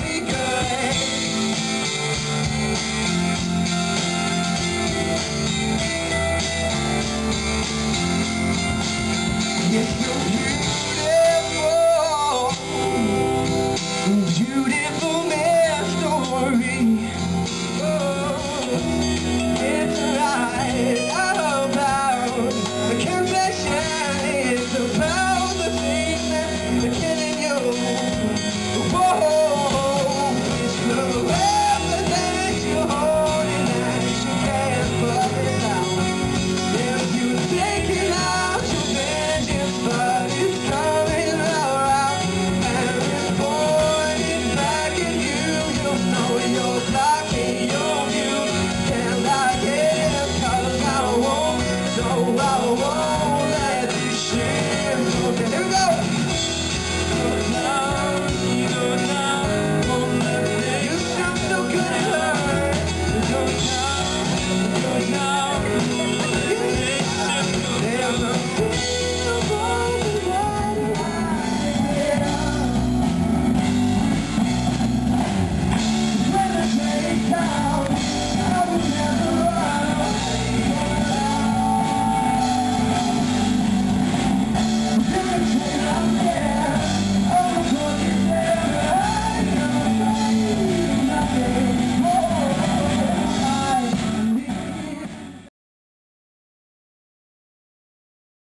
me go.